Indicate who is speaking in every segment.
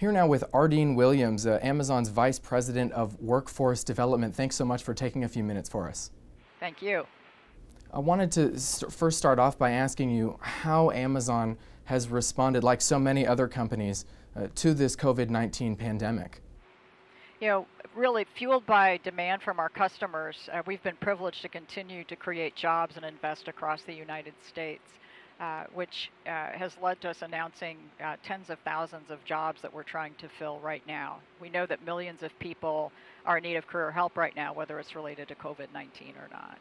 Speaker 1: Here now with Ardine Williams, uh, Amazon's Vice President of Workforce Development. Thanks so much for taking a few minutes for us.
Speaker 2: Thank you.
Speaker 1: I wanted to st first start off by asking you how Amazon has responded, like so many other companies, uh, to this COVID 19 pandemic.
Speaker 2: You know, really fueled by demand from our customers, uh, we've been privileged to continue to create jobs and invest across the United States. Uh, which uh, has led to us announcing uh, tens of thousands of jobs that we're trying to fill right now. We know that millions of people are in need of career help right now, whether it's related to COVID 19 or not.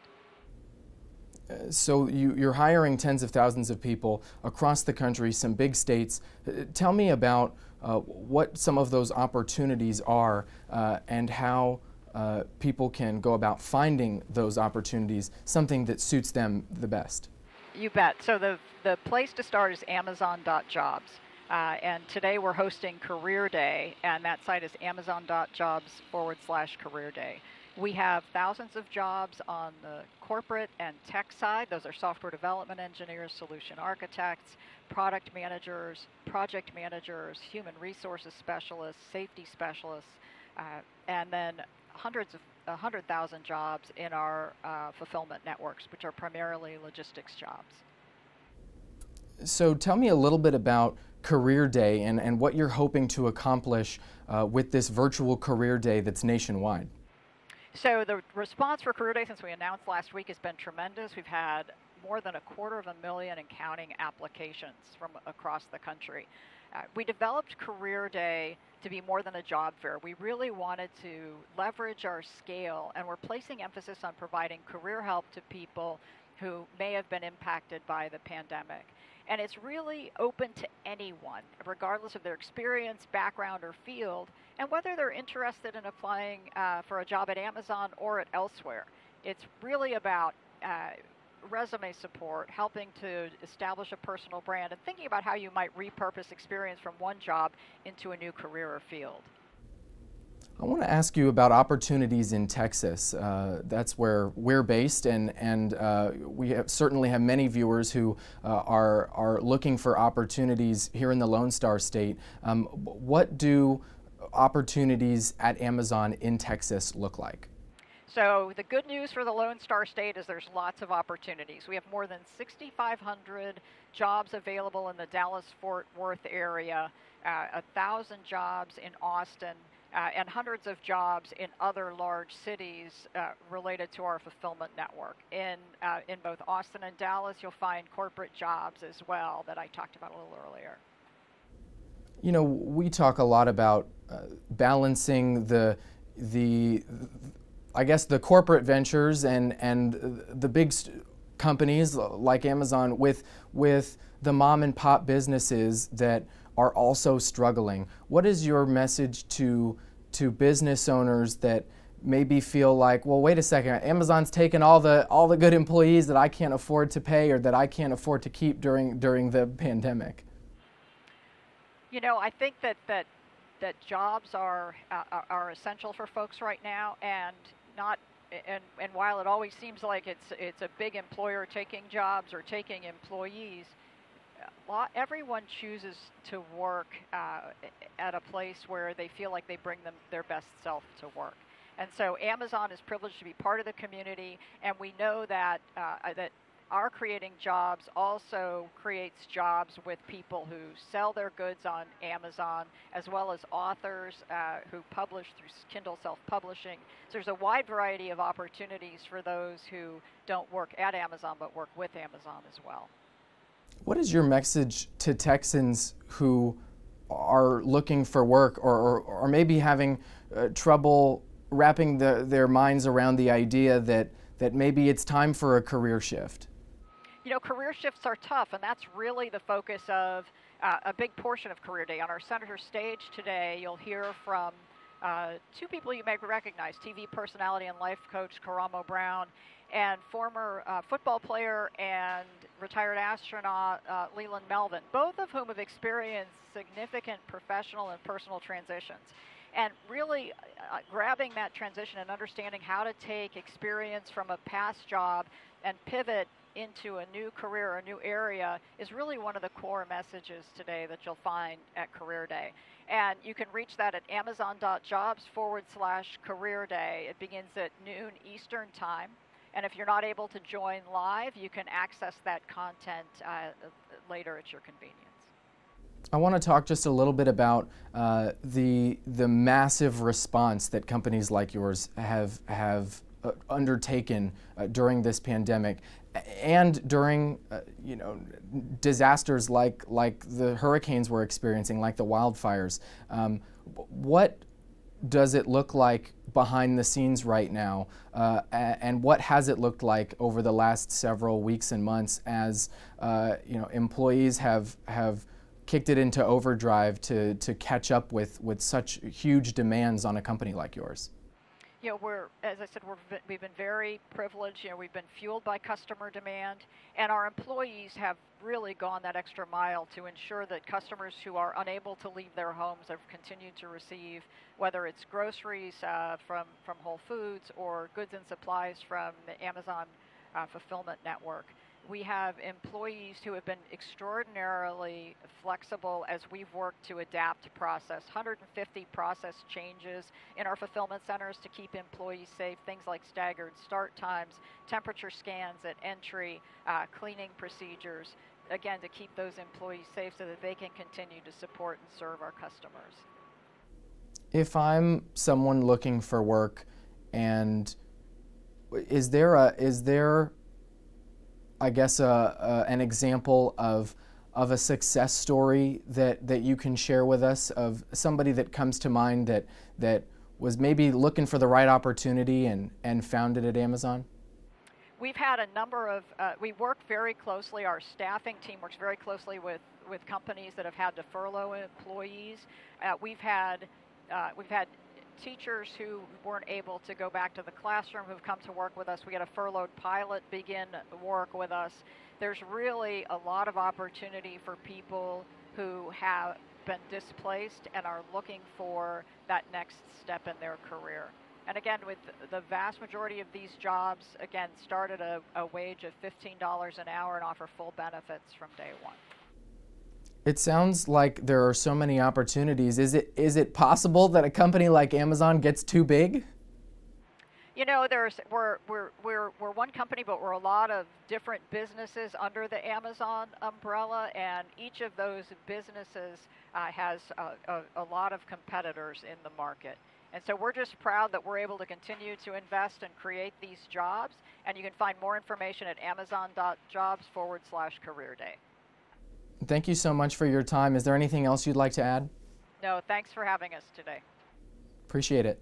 Speaker 1: Uh, so you, are hiring tens of thousands of people across the country, some big states. Uh, tell me about what some of those opportunities are and how people can go about finding those opportunities, something that suits them the best.
Speaker 2: You bet. So the, the place to start is amazon.jobs. Uh, and today we're hosting Career Day, and that site is amazon.jobs forward slash career day. We have thousands of jobs on the corporate and tech side. Those are software development engineers, solution architects, product managers, project managers, human resources specialists, safety specialists, uh, and then hundreds of 100,000 jobs in our uh, fulfillment networks, which are primarily logistics jobs.
Speaker 1: So tell me a little bit about Career Day and, and what you're hoping to accomplish uh, with this virtual Career Day that's nationwide.
Speaker 2: So the response for Career Day since we announced last week has been tremendous. We've had more than a quarter of a million and counting applications from across the country. Uh, we developed Career Day to be more than a job fair. We really wanted to leverage our scale, and we're placing emphasis on providing career help to people who may have been impacted by the pandemic. And it's really open to anyone, regardless of their experience, background, or field, and whether they're interested in applying uh, for a job at Amazon or at elsewhere. It's really about uh, resume support, helping to establish a personal brand, and thinking about how you might repurpose experience from one job into a new career or field.
Speaker 1: I want to ask you about opportunities in Texas. Uh, that's where we're based, and and uh, we have, certainly have many viewers who uh, are are looking for opportunities here in the Lone Star State. Um, what do opportunities at Amazon in Texas look like?
Speaker 2: So the good news for the Lone Star State is there's lots of opportunities. We have more than 6,500 jobs available in the Dallas-Fort Worth area, uh, a thousand jobs in Austin, uh, and hundreds of jobs in other large cities uh, related to our fulfillment network. In, uh, in both Austin and Dallas, you'll find corporate jobs as well that I talked about a little earlier.
Speaker 1: You know, we talk a lot about uh, balancing the the I guess the corporate ventures and and the big companies like Amazon with with the mom and pop businesses that are also struggling. What is your message to to business owners that maybe feel like, well, wait a second, Amazon's taken all the all the good employees that I can't afford to pay or that I can't afford to keep during during the pandemic?
Speaker 2: You know, I think that that that jobs are, uh, are essential for folks right now, and not and, and while it always seems like it's it's a big employer taking jobs or taking employees, everyone chooses to work uh, at a place where they feel like they bring them their best self to work. And so Amazon is privileged to be part of the community, and we know that uh, that our creating jobs also creates jobs with people who sell their goods on Amazon, as well as authors uh, who publish through Kindle self-publishing. So there's a wide variety of opportunities for those who don't work at Amazon but work with Amazon as well.
Speaker 1: What is your message to Texans who are looking for work or, or, or maybe having uh, trouble wrapping the, their minds around the idea that, that maybe it's time for a career shift?
Speaker 2: You know, career shifts are tough, and that's really the focus of uh, a big portion of Career Day. On our Senator stage today, you'll hear from uh, two people you may recognize TV personality and life coach Karamo Brown, and former uh, football player and retired astronaut uh, Leland Melvin, both of whom have experienced significant professional and personal transitions. And really uh, grabbing that transition and understanding how to take experience from a past job and pivot into a new career, a new area, is really one of the core messages today that you'll find at Career Day. And you can reach that at amazon.jobs forward slash career day. It begins at noon Eastern Time. And if you're not able to join live, you can access that content uh, later at your convenience.
Speaker 1: I want to talk just a little bit about uh, the the massive response that companies like yours have have uh, undertaken uh, during this pandemic and during uh, you know disasters like like the hurricanes we're experiencing like the wildfires um, what does it look like behind the scenes right now uh, and what has it looked like over the last several weeks and months as uh, you know employees have have kicked it into overdrive to, to catch up with, with such huge demands on a company like yours?
Speaker 2: You know, we're, as I said, we're, we've been very privileged. You know, we've been fueled by customer demand, and our employees have really gone that extra mile to ensure that customers who are unable to leave their homes have continued to receive, whether it's groceries uh, from, from Whole Foods or goods and supplies from the Amazon uh, fulfillment network. We have employees who have been extraordinarily flexible as we've worked to adapt process. 150 process changes in our fulfillment centers to keep employees safe, things like staggered start times, temperature scans at entry, uh, cleaning procedures, again, to keep those employees safe so that they can continue to support and serve our customers.
Speaker 1: If I'm someone looking for work and is there a is there I guess, a, a, an example of, of a success story that, that you can share with us of somebody that comes to mind that, that was maybe looking for the right opportunity and, and found it at Amazon?
Speaker 2: We've had a number of, uh, we work very closely, our staffing team works very closely with, with companies that have had to furlough employees. Uh, we've had, uh, we've had teachers who weren't able to go back to the classroom who've come to work with us. We had a furloughed pilot begin work with us. There's really a lot of opportunity for people who have been displaced and are looking for that next step in their career. And again, with the vast majority of these jobs, again, start at a, a wage of $15 an hour and offer full benefits from day one.
Speaker 1: It sounds like there are so many opportunities. Is it is it possible that a company like Amazon gets too big?
Speaker 2: You know, there's we're we're we're we're one company, but we're a lot of different businesses under the Amazon umbrella, and each of those businesses uh, has a, a, a lot of competitors in the market. And so we're just proud that we're able to continue to invest and create these jobs. And you can find more information at amazon.jobs forward slash career day.
Speaker 1: Thank you so much for your time. Is there anything else you'd like to add?
Speaker 2: No, thanks for having us today.
Speaker 1: Appreciate it.